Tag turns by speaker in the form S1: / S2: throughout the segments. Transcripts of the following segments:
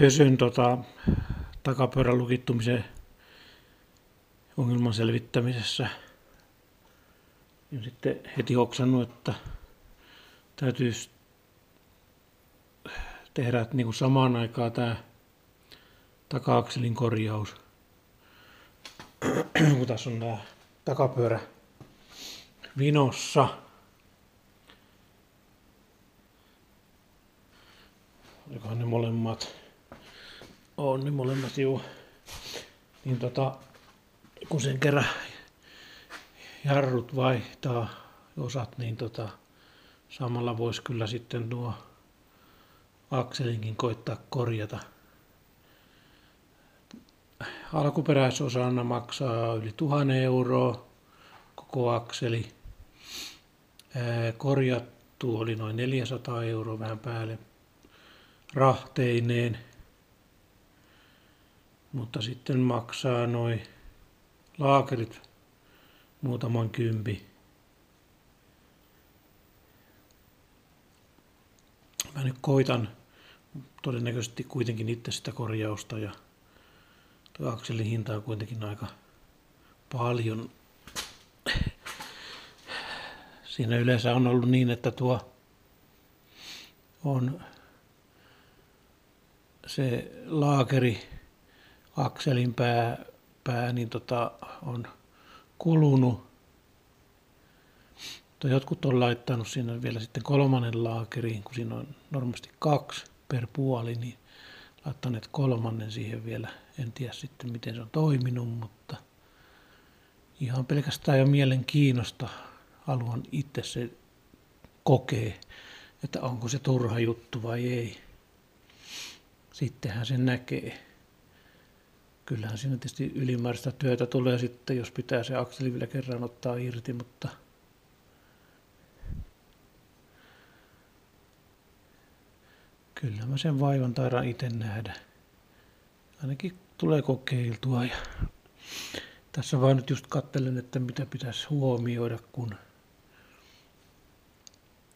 S1: pösön tota, takapyörän lukittumisen ongelman selvittämisessä niin sitten heti hoksannut, että täytyisi tehdä niin kuin samaan aikaan tämä taka-akselin korjaus, kun tässä on tämä takapyörä vinossa. Olikohan ne molemmat? On ne molemmat, juu. Niin tota, kun sen kerran jarrut vaihtaa osat, niin tota, samalla voisi kyllä sitten tuo akselinkin koittaa korjata. Alkuperäisosana maksaa yli 1000 euroa koko akseli. Korjattu oli noin 400 euroa vähän päälle rahteineen. Mutta sitten maksaa noin laakerit muutaman kympi. Mä nyt koitan todennäköisesti kuitenkin itse sitä korjausta ja tuo akselin hinta on kuitenkin aika paljon. Siinä yleensä on ollut niin, että tuo on se laakeri akselin pää, pää niin tota, on kulunut. Jotkut on laittanut sinne vielä sitten kolmannen laakeriin, kun siinä on normaalisti kaksi per puoli, niin laittaneet kolmannen siihen vielä. En tiedä sitten, miten se on toiminut, mutta ihan pelkästään jo mielenkiinnosta haluan itse se kokee, että onko se turha juttu vai ei. Sittenhän se näkee kyllähän siinä tietysti ylimääräistä työtä tulee sitten, jos pitää se akseli vielä kerran ottaa irti, mutta kyllä mä sen vaivan taidan itse nähdä. Ainakin tulee kokeiltua ja tässä vaan nyt just kattelen, että mitä pitäisi huomioida, kun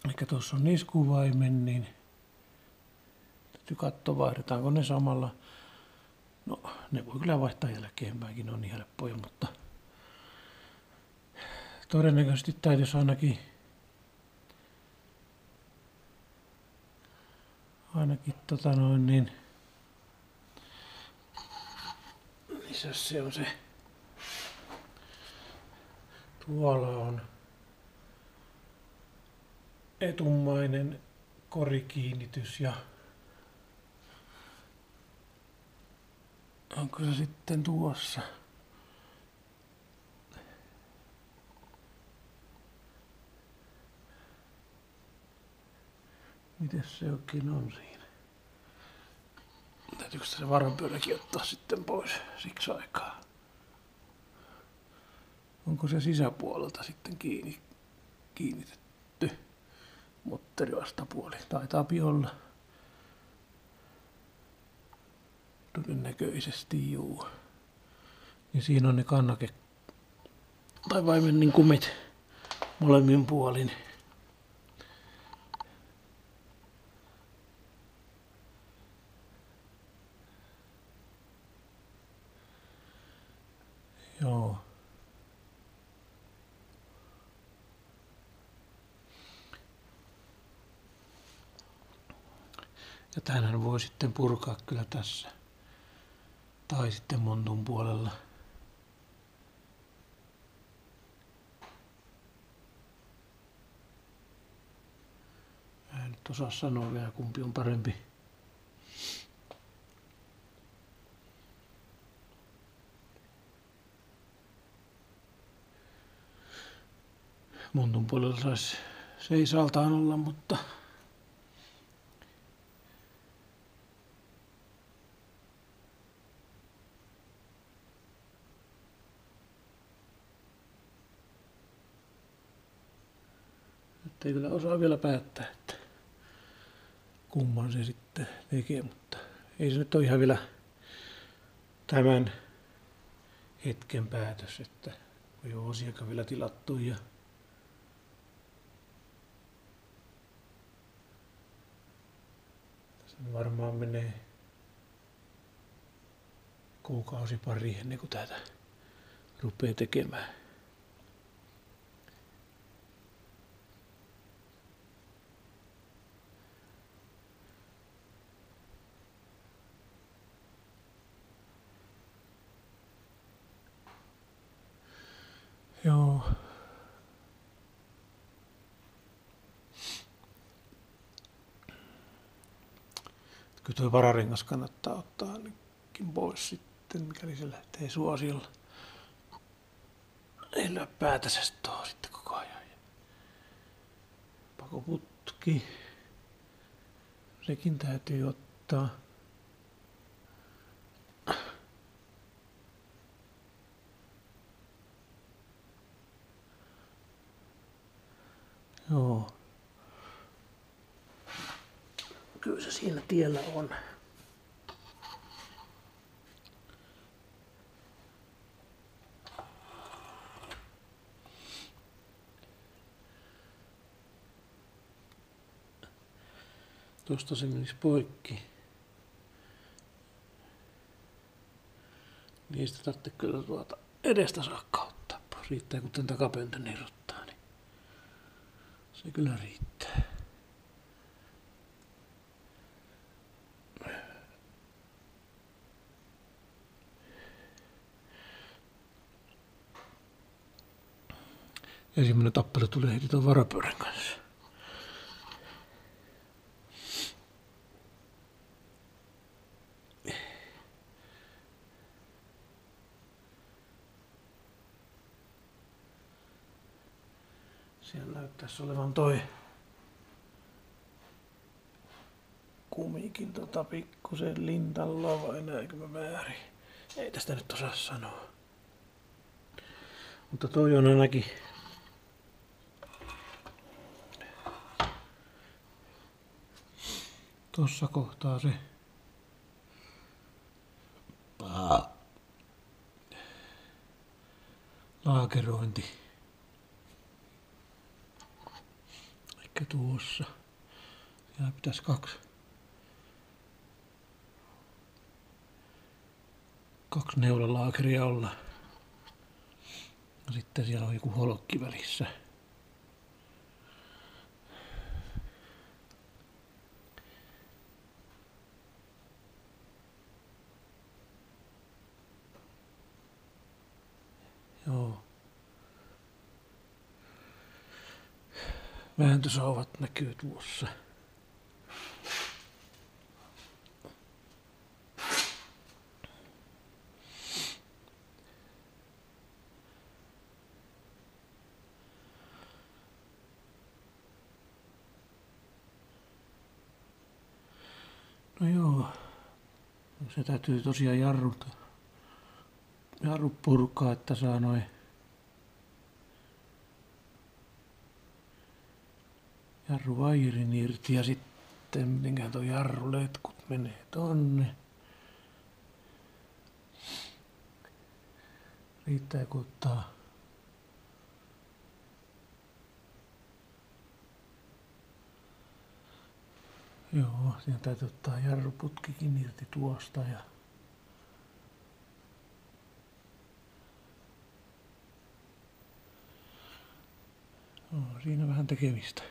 S1: ehkä tuossa on niskuvaimen, niin täytyy katsoa, vaihdetaanko ne samalla No, ne voi kyllä vaihtaa jälkeenpäinkin, ne on niin helppoja, mutta todennäköisesti täytyisi ainakin ainakin tota noin niin missä se on se? Tuolla on etummainen korikiinnitys ja onko se sitten tuossa? Mites se oikein on siinä? Täytyykö se varanpyöräkin ottaa sitten pois siksi aikaa? Onko se sisäpuolelta sitten kiinni, kiinnitetty? Motterivastapuoli. Taitaa olla. Todennäköisesti juu. Ja siinä on ne kannake tai vaimennin kumit molemmin puolin. Joo. Ja tämänhän voi sitten purkaa kyllä tässä tai sitten montun puolella. Mä en nyt osaa sanoa vielä kumpi on parempi. Montun puolella saisi seisaltaan olla, mutta Että ei kyllä osaa vielä päättää, että kumman se sitten tekee, mutta ei se nyt ole ihan vielä tämän hetken päätös, että on jo osiakaan vielä tilattu ja tässä varmaan menee kuukausi pari ennen kuin tätä rupeaa tekemään. Joo. Kyllä tuo vararengas kannattaa ottaa ainakin pois sitten, mikäli se lähtee suosiolla. Ei lyö päätänsä sitten koko ajan. Pakoputki. Sekin täytyy ottaa. Joo. Siinä tiellä on. Tuosta se menisi poikki. Niistä tarvitsee kyllä tuota edestä saakka ottaa. Riittää kun tämän takapöntön irrottaa, niin se kyllä riittää. Ensimmäinen tappelu tulee heti tuon varapyörän kanssa. Siellä näyttäisi olevan toi kumikin tota pikkusen lintalla vai näinkö mä väärin? Ei tästä nyt osaa sanoa. Mutta toi on ainakin Tuossa kohtaa se laakerointi. Eikä tuossa. Siellä pitäisi kaksi kaksi neulalaakeria olla. Ja sitten siellä on joku holkki välissä. Joo. Vääntösauvat näkyy tuossa. No joo. Se täytyy tosiaan jarruta. Jarru purkaa, että saa noin jarruvairin irti ja sitten mitenkään tuo jarruletkut menee tonne. Riittää kun ottaa Joo, siinä täytyy ottaa jarruputkikin irti tuosta ja Joo, siinä vähän tekemistä.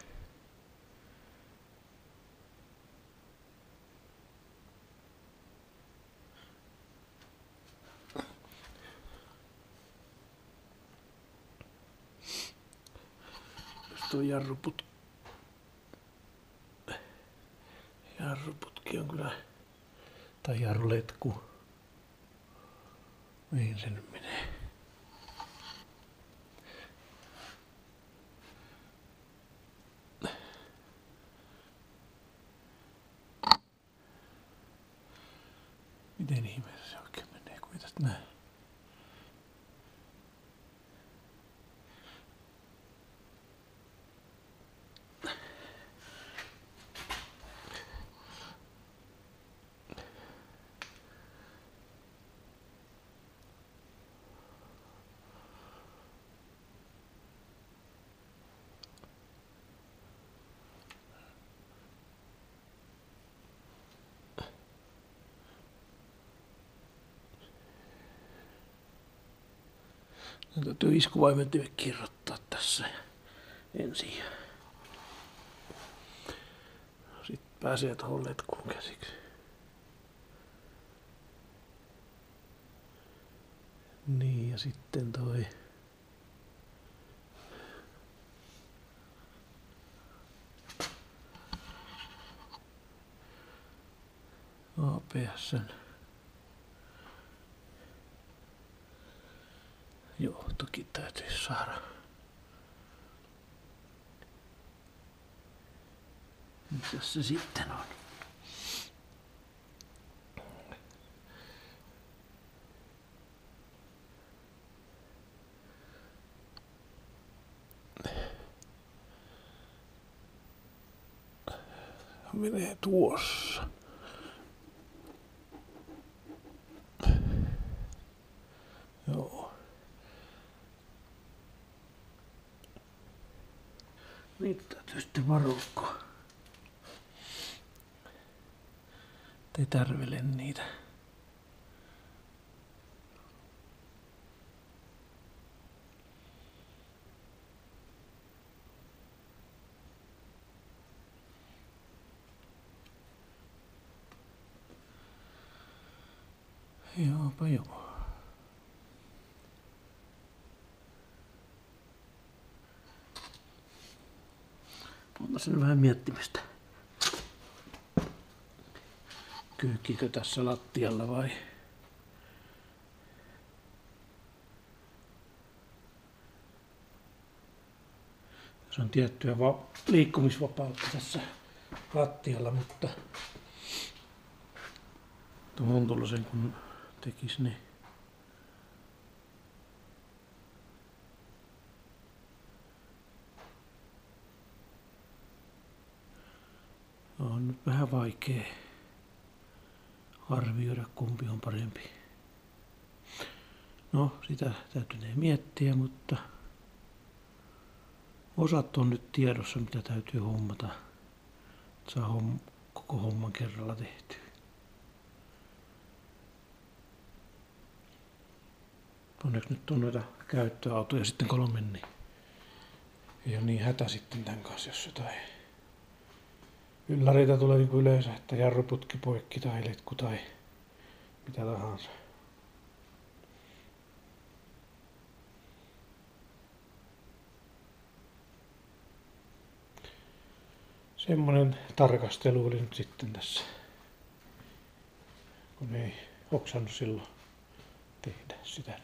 S1: Tuo jarruputki on kyllä, tai jarruletku. Mihin se nyt menee? Miten ihmeessä se oikein menee, kun tästä näe? Täytyy iskuvaimentimeen kirjoittaa tässä ensin. Sitten pääsee tuohon letkuun käsiksi. Niin ja sitten toi APSn johtokin täytyy saada. Mitäs se sitten on? menee tuossa. Joo. Niitä täytyy sitten varoa, Te tärvele niitä. Joopa joo. Sen vähän miettimistä. Kyykkikö tässä lattialla vai? Se on tiettyä va- liikkumisvapautta tässä lattialla, mutta tuohon tullut sen kun tekisi, niin on nyt vähän vaikea arvioida kumpi on parempi. No, sitä täytyy miettiä, mutta osat on nyt tiedossa, mitä täytyy hommata. Saa homm- koko homman kerralla tehtyä. Onneksi nyt on noita käyttöautoja sitten kolme, niin ei ole niin hätä sitten tämän kanssa, jos jotain ylläreitä tulee niin yleensä, että jarruputki poikki tai letku tai mitä tahansa. Semmoinen tarkastelu oli nyt sitten tässä, kun ei oksannut silloin tehdä sitä niin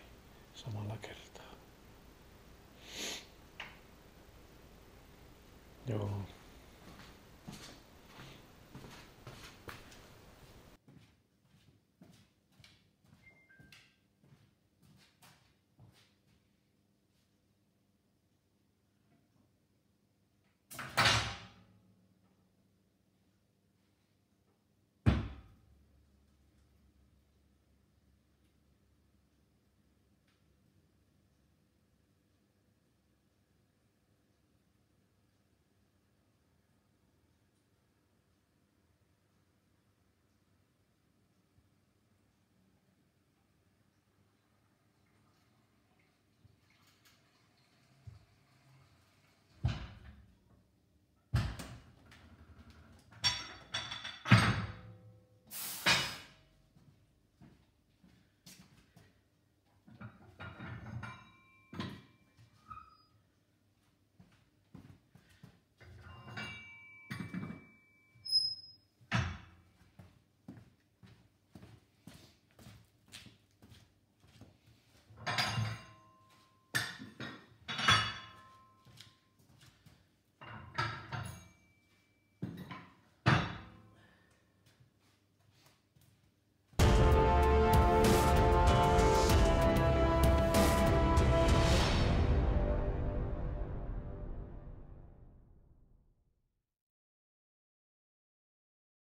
S1: samalla kertaa. Joo.